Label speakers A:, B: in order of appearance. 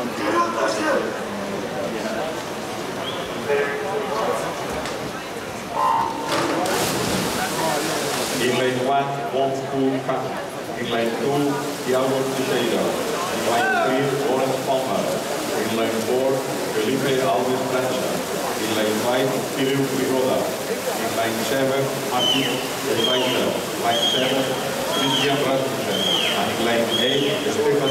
A: In Inlijn 1, want Koen gaat. Inlijn 2, Thiago In Inlijn 3, Oren Palma. Inlijn 4, Felipe Alves In Inlijn 5, Kirill In Inlijn 7, Martin In Inlijn 7, Christian Rasmussen. En inlijn 8, Stefan